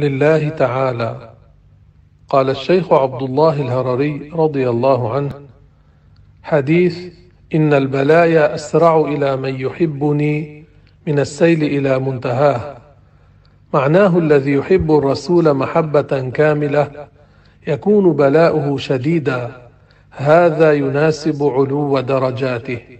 لله تعالى. قال الشيخ عبد الله الهرري رضي الله عنه حديث إن البلايا أسرع إلى من يحبني من السيل إلى منتهاه. معناه الذي يحب الرسول محبة كاملة يكون بلاؤه شديدا. هذا يناسب علو درجاته.